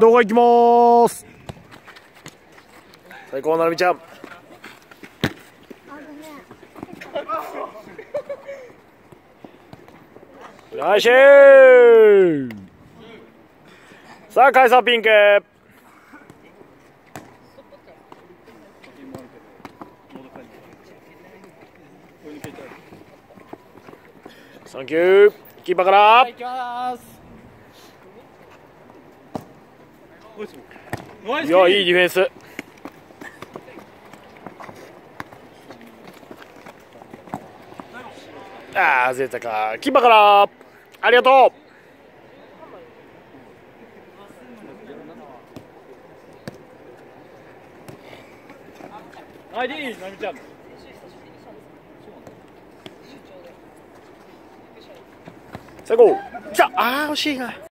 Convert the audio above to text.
動画いきます。最高なるみちゃん。ナイスさあ、カイサーピンク。サンキュー。キーパーから、はい、やいいディフェンスああ、ゼータか。キーパーから。ありがとはい、いい、なみちゃん。う。最後。きた。ああ、惜しいな。